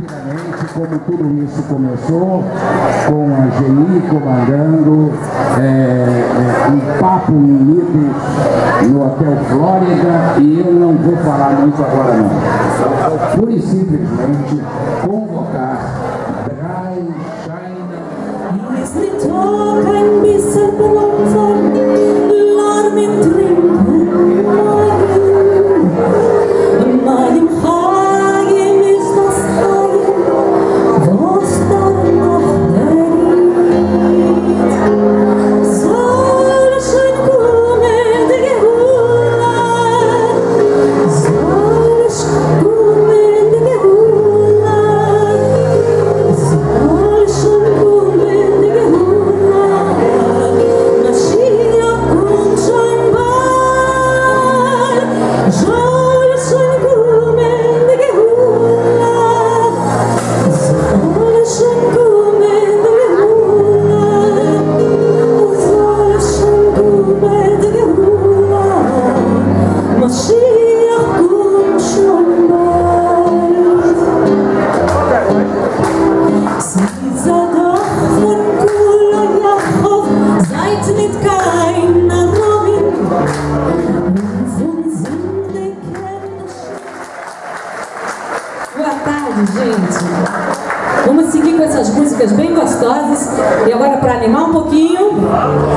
rapidamente como tudo isso começou, com a GI comandando é, é, um papo unido no Hotel Flórida e eu não vou falar muito agora não. Pura e simplesmente convocar Dry China. Gente. Vamos seguir com essas músicas bem gostosas. E agora, para animar um pouquinho,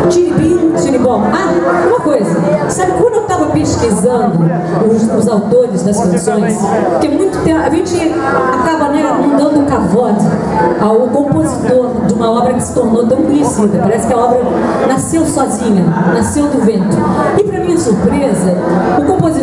tiribim, tiribom. Ah, uma coisa. Sabe quando eu estava pesquisando os, os autores das canções? Porque muito tempo, a gente acaba né, não dando cavote ao compositor de uma obra que se tornou tão conhecida. Parece que a obra nasceu sozinha, nasceu do vento. E para minha surpresa, o compositor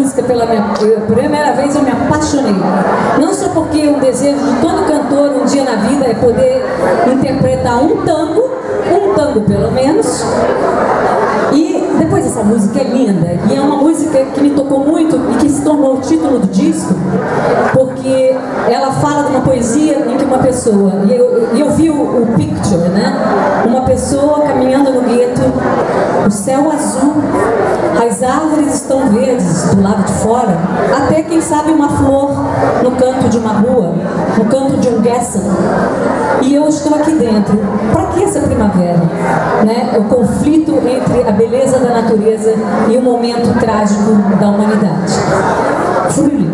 música pela minha primeira vez, eu me apaixonei. Não só porque um desejo de todo cantor um dia na vida é poder interpretar um tango, um tango pelo menos. E depois essa música é linda. E é uma música que me tocou muito e que se tornou o título do disco, porque ela fala de uma poesia em que uma pessoa, e eu, eu vi o, o picture, né? Uma pessoa caminhando no gueto, o céu azul, as árvores estão verdes do lado de fora, até quem sabe uma flor no canto de uma rua, no canto de um guessa. E eu estou aqui dentro. Para que essa primavera? Né? O conflito entre a beleza da natureza e o momento trágico da humanidade. Frühling.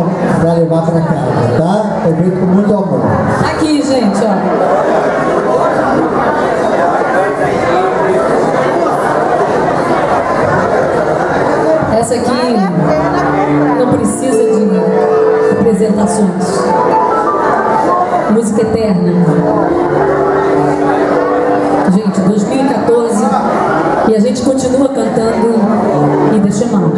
legal para levar para casa, tá? É feito com muito amor. Aqui, gente, ó. Essa aqui não precisa de apresentações. Música eterna. Gente, 2014 e a gente continua cantando e deixa mal.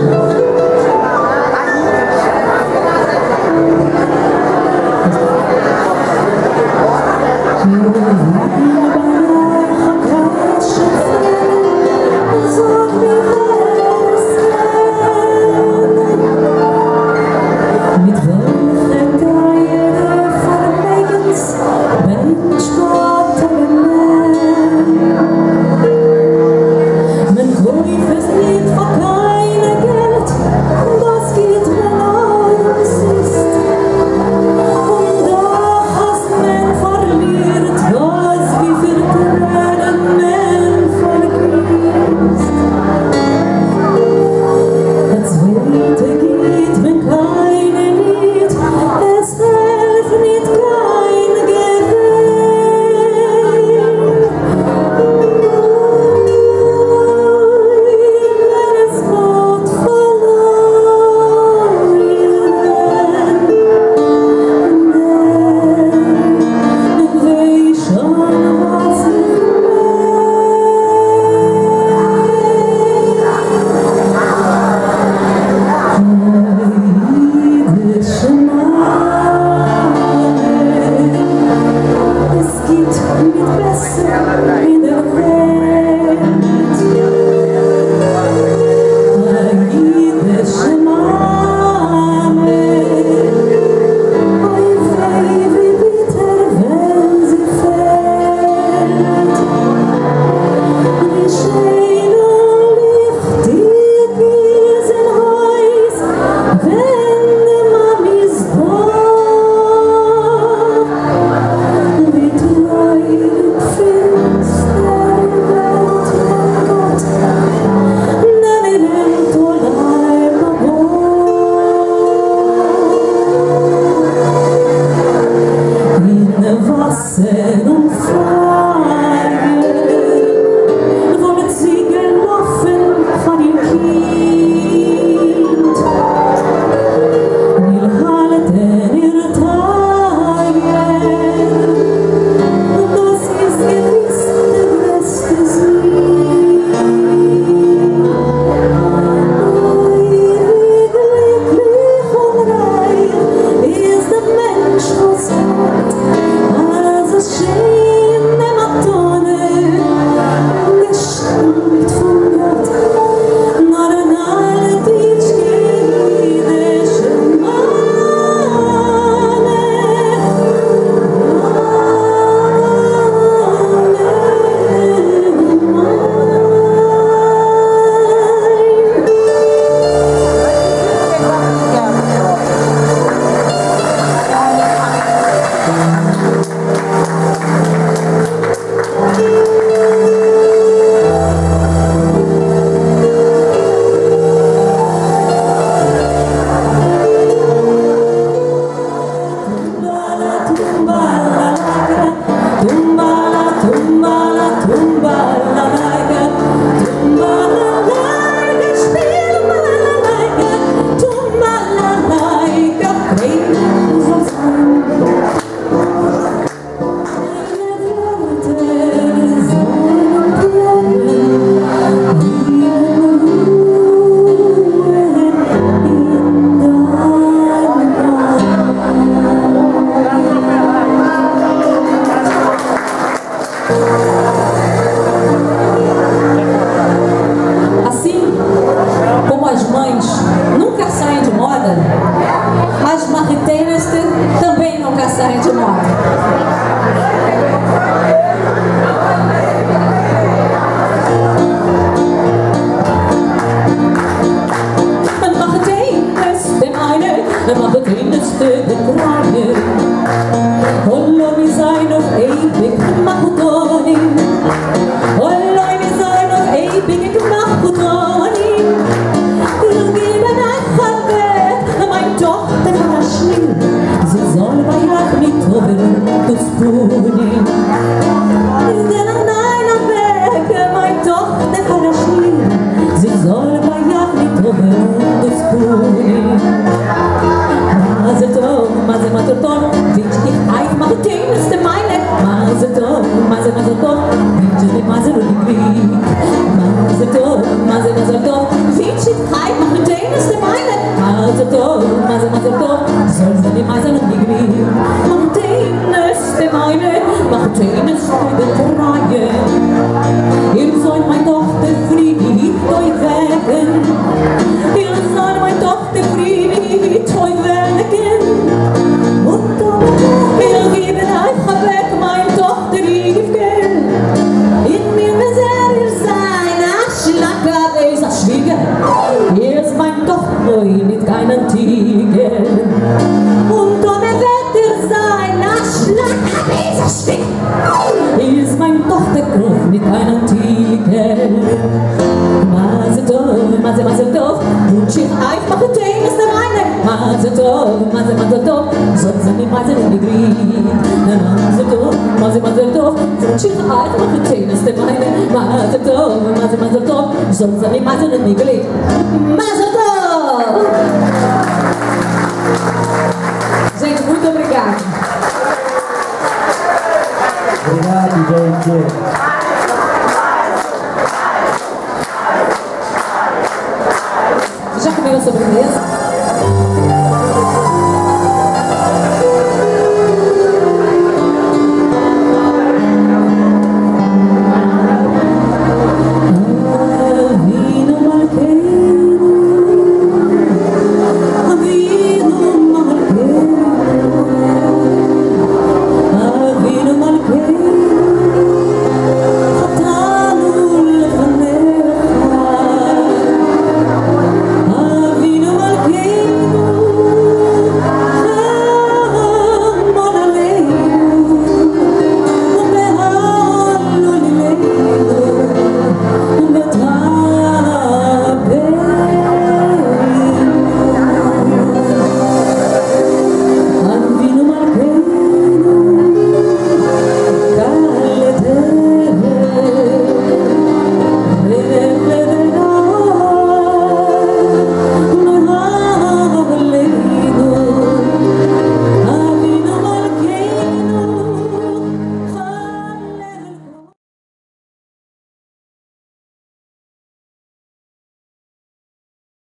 Hilf mein Tochterkopf mit einer Tieke. Mazel tov, mazel mazel tov, wünsch ich einfach ein Tee, ist der er eine. Mazel tov, mazel mazel tov, sonst sind die Mazel in die Grün. Mazel tov, mazel mazel tov, wünsch ich einfach ein Tee, ist der er eine. Mazel tov, mazel mazel tov, sonst sind die Mazel in die Grün. Tov! Gente, muito obrigada. Obrigado, gente. Já comeu a sobremesa?